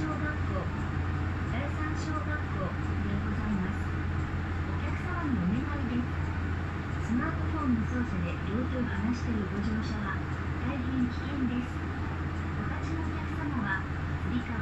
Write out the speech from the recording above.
小学校生産小学校でございますお客様にお願いです。スマートフォンの操作で両手を離しているご乗車は大変危険です。お立ちのお客様はつり革